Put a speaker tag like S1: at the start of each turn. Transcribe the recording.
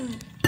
S1: Mm.